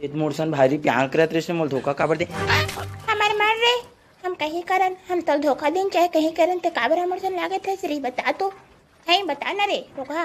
तेत मोड़सन भारी प्यार करत रहे मोल धोखा काबर दे? हमार मर रे हम कहीं करन, हम तो धोखा दें चाहे कहीं करन, ते काबर हमर सन लागत है श्री बता तो। है बता ना रे, रोका।